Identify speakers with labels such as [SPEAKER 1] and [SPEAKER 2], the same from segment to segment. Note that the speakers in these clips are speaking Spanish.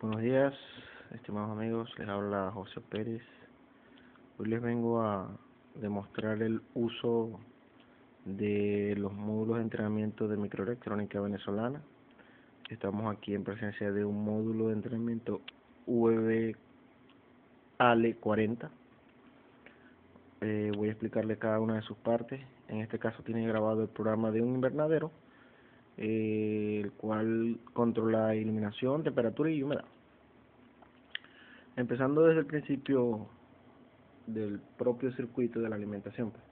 [SPEAKER 1] Buenos días, estimados amigos, les habla José Pérez. Hoy les vengo a demostrar el uso de los módulos de entrenamiento de microelectrónica venezolana. Estamos aquí en presencia de un módulo de entrenamiento UV ALE 40. Eh, voy a explicarle cada una de sus partes. En este caso tiene grabado el programa de un invernadero eh, el cual controla iluminación, temperatura y humedad. Empezando desde el principio del propio circuito de la alimentación. Pues.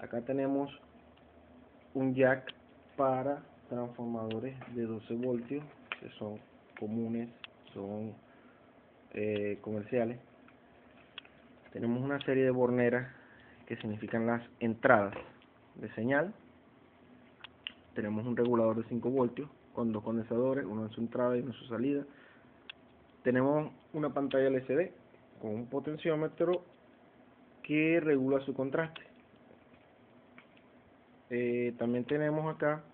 [SPEAKER 1] Acá tenemos un jack para transformadores de 12 voltios, que son comunes, son eh, comerciales. Tenemos una serie de borneras que significan las entradas de señal tenemos un regulador de 5 voltios con dos condensadores, uno en su entrada y uno en su salida. Tenemos una pantalla LCD con un potenciómetro que regula su contraste. Eh, también tenemos acá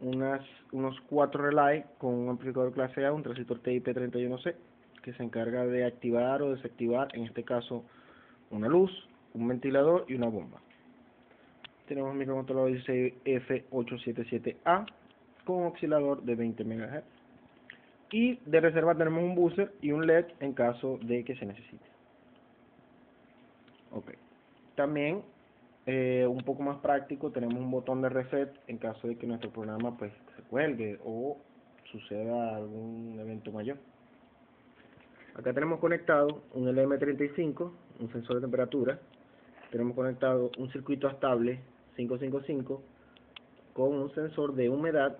[SPEAKER 1] unos cuatro relays con un amplificador clase A, un transistor TIP31C, que se encarga de activar o desactivar, en este caso, una luz, un ventilador y una bomba tenemos un microcontrolador 16F877A con oscilador de 20 MHz. Y de reserva tenemos un buzzer y un LED en caso de que se necesite. Ok. También, eh, un poco más práctico, tenemos un botón de reset en caso de que nuestro programa pues se cuelgue o suceda algún evento mayor. Acá tenemos conectado un LM35, un sensor de temperatura. Tenemos conectado un circuito estable 555 con un sensor de humedad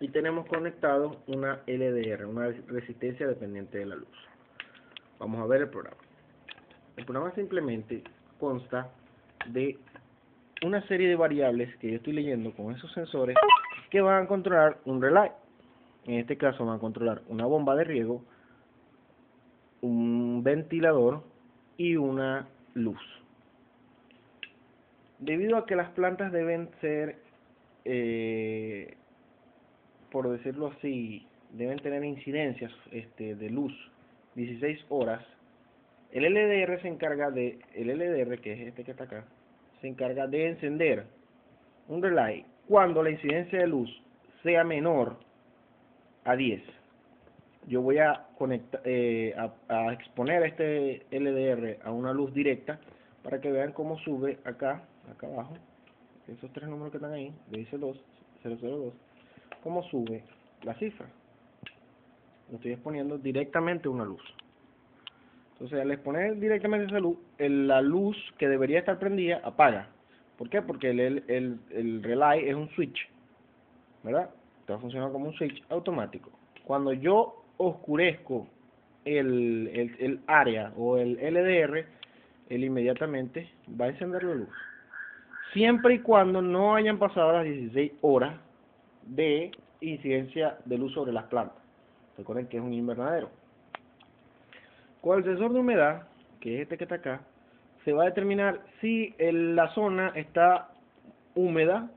[SPEAKER 1] y tenemos conectado una LDR, una resistencia dependiente de la luz. Vamos a ver el programa. El programa simplemente consta de una serie de variables que yo estoy leyendo con esos sensores que van a controlar un relay. En este caso van a controlar una bomba de riego, un ventilador y una luz debido a que las plantas deben ser, eh, por decirlo así, deben tener incidencias este, de luz 16 horas, el LDR se encarga de, el LDR que es este que está acá, se encarga de encender un relay cuando la incidencia de luz sea menor a 10. Yo voy a, conectar, eh, a, a exponer este LDR a una luz directa para que vean cómo sube acá acá abajo, esos tres números que están ahí, le dice 2, 002, cómo sube la cifra. Estoy exponiendo directamente una luz. Entonces, al exponer directamente esa luz, la luz que debería estar prendida apaga. ¿Por qué? Porque el, el, el, relay es un switch, ¿verdad? Está funcionando como un switch automático. Cuando yo oscurezco el, el, el área o el LDR, él inmediatamente va a encender la luz siempre y cuando no hayan pasado las 16 horas de incidencia de luz sobre las plantas. Recuerden que es un invernadero. Con el sensor de humedad, que es este que está acá, se va a determinar si la zona está húmeda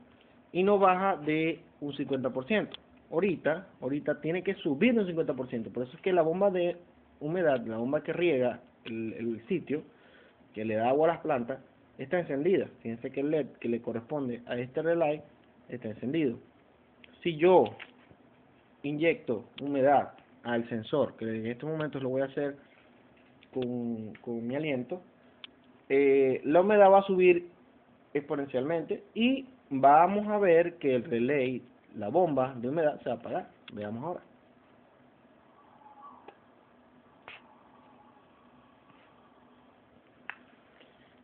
[SPEAKER 1] y no baja de un 50%. Ahorita, ahorita tiene que subir un 50%. Por eso es que la bomba de humedad, la bomba que riega el sitio, que le da agua a las plantas, está encendida. Fíjense que el LED que le corresponde a este relay está encendido. Si yo inyecto humedad al sensor, que en estos momentos lo voy a hacer con, con mi aliento, eh, la humedad va a subir exponencialmente y vamos a ver que el relay, la bomba de humedad se va a apagar. Veamos ahora.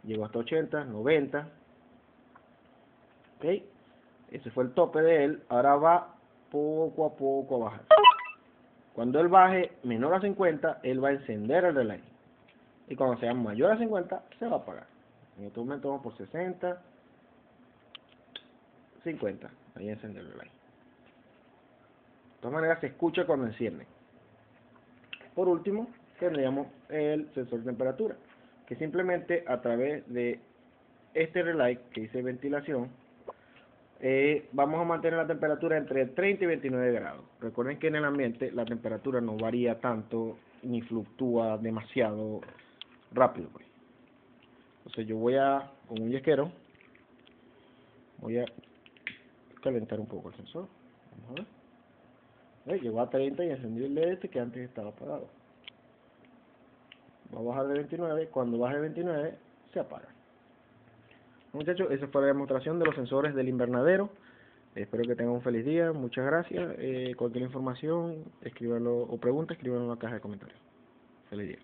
[SPEAKER 1] Llegó hasta 80, 90, ok, ese fue el tope de él, ahora va poco a poco a bajar. Cuando él baje menor a 50, él va a encender el relay. Y cuando sea mayor a 50, se va a apagar. En este momento vamos por 60, 50. Ahí encender el relay. De todas maneras, se escucha cuando enciende. Por último, tendríamos el sensor de temperatura que simplemente a través de este relay que dice ventilación, eh, vamos a mantener la temperatura entre 30 y 29 grados. Recuerden que en el ambiente la temperatura no varía tanto ni fluctúa demasiado rápido. Pues. Entonces yo voy a, con un yesquero, voy a calentar un poco el sensor. Vamos a ver. Llegó a 30 y encendió el LED que antes estaba apagado. Va a bajar de 29, cuando baje de 29 se apaga. Muchachos, esa fue la demostración de los sensores del invernadero. Espero que tengan un feliz día. Muchas gracias. Eh, cualquier información, escríbanlo o pregunta, escríbanlo en la caja de comentarios. Feliz día.